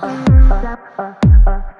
gonna hold you. down like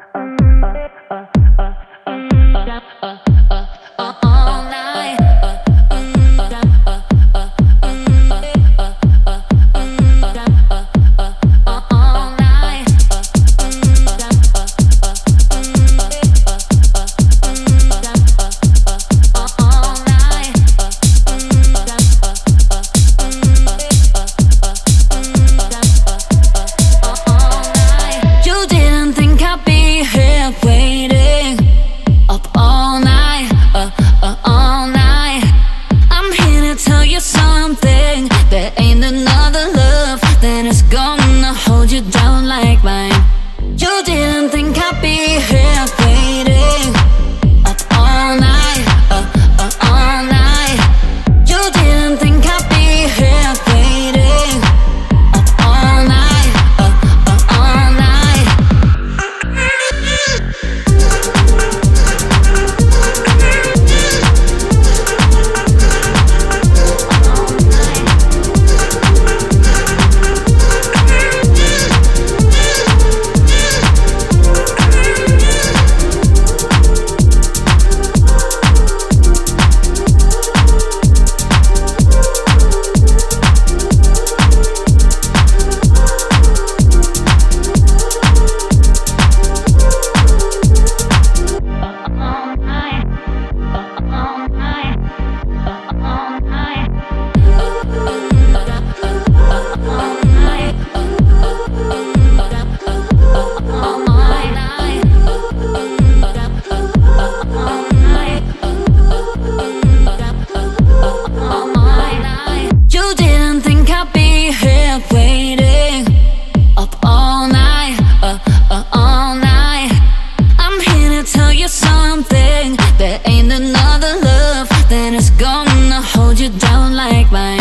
wanna hold you down like mine.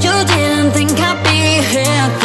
You didn't think I'd be here